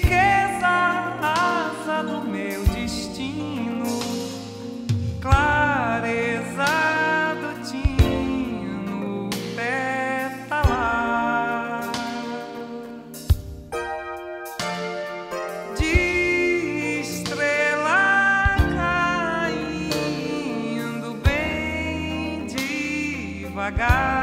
riqueza, a do meu destino, clareza do tino, pétala de estrela caindo bem devagar.